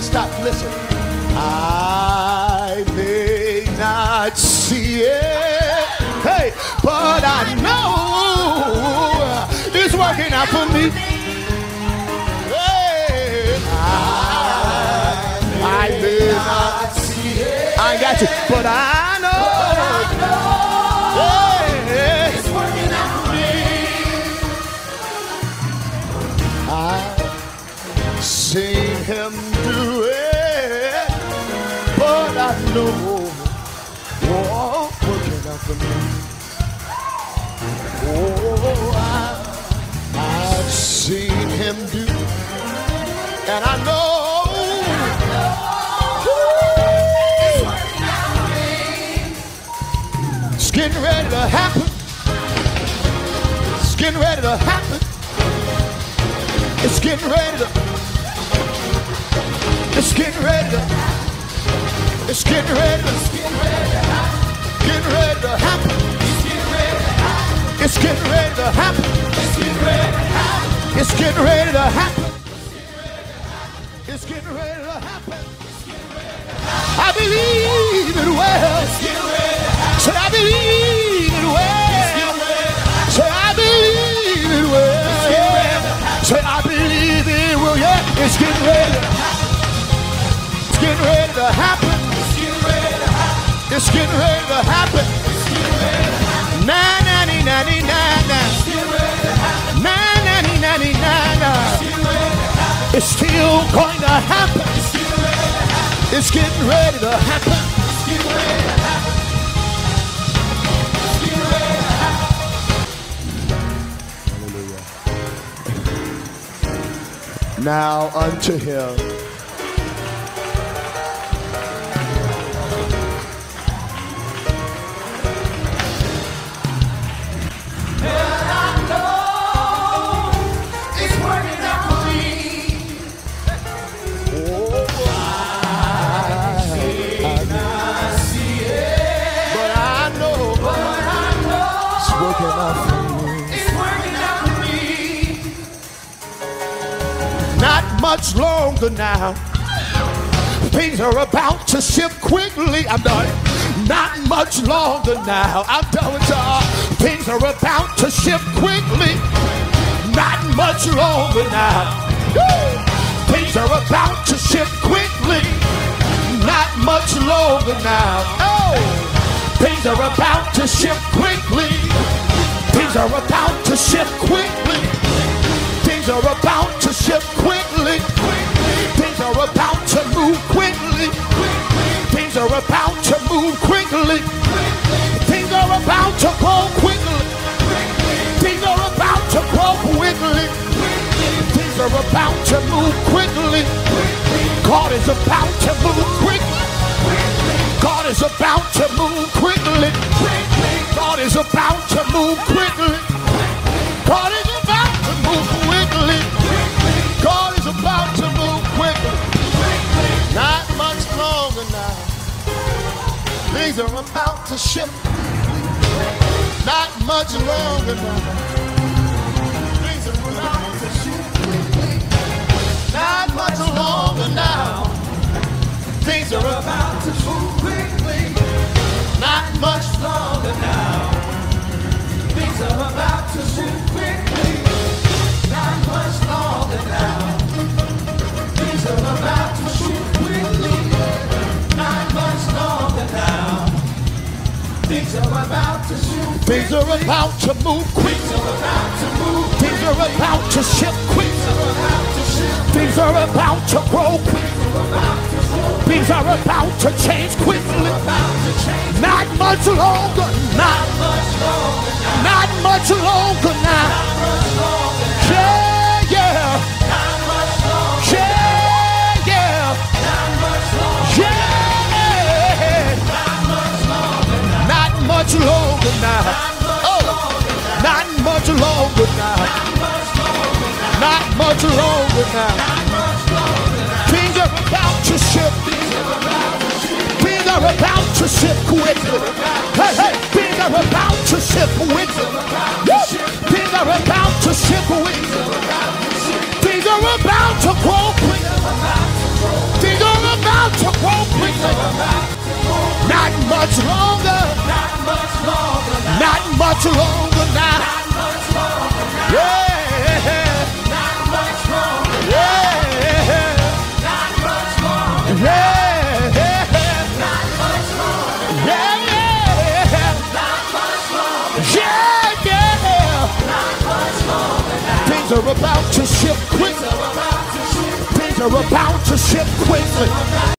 Let's stop. Listen. I may not see it, hey, but I know it's working out for me. I, I may not see it. I got you, but I know. Hey, It's working out for me. I've seen him I know what's working out for me. Oh, I, I've seen him do, and I know. It's working out for me. It's getting ready to happen. It's getting ready to happen. It's getting ready to. It's getting ready to. happen. It's getting ready to. happen. It's Getting ready to happen. It's getting ready to happen. It's getting ready to happen. It's getting ready to happen. I believe it well. Say I believe it well. Say I believe it well. Say I believe it will. Yeah, it's getting ready. to happen. It's getting ready to happen. It's getting ready to happen. Na na ni na ni na na. Na na ni na ni na na. It's still going to happen. It's getting ready to happen. Now unto him. Working out for me. It's working out for me. Not much longer now. Things are about to shift quickly. I'm done. Not much longer now. I'm done with y'all. Things are about to shift quickly. Not much longer now. Woo! Things are about to shift quickly. Not much longer now. Oh, things are about to shift quickly. Things are about to shift quickly. Things are about to shift quickly. Things are about to move quickly. Things are about to move quickly. Things are about to go quickly. Things are about to grow quickly. Things are about to move quickly. God is about to move quickly. God is about to move quickly. Is about to move quickly. God is about to move quickly. God is about to move quickly. Not much longer now. Things are about to shift. Not much longer now. Things are about to shift. Not much longer now. Things are about to move quickly. Not much longer Things are about to move quick. Things are about to move. Things are about to shift quick. Things are about to grow quick. Things are about to change quickly. Not much longer. Not much longer. not much longer now. Oh, not much longer now. Not much longer now. Things are about to shift. Things are about to shift quickly. Hey, hey, things are about to shift quickly. Things are about to shift quickly. Things are about to much longer now. Yeah. Not much longer. Yeah. Not much. Yeah. Things are about to shift quickly. Things are about to shift quickly.